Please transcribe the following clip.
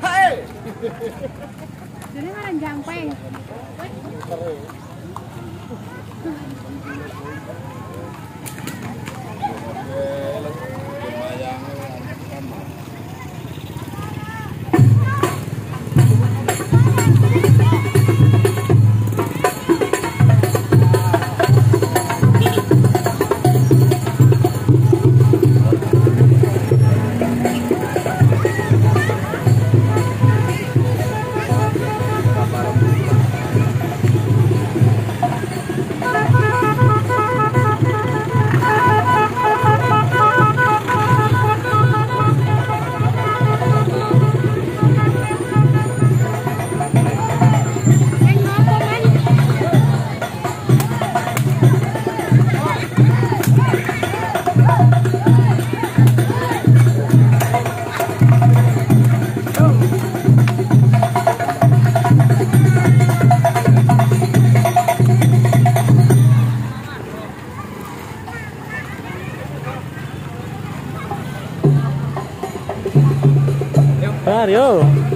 Hai. Jadi mana jampeng? Mario.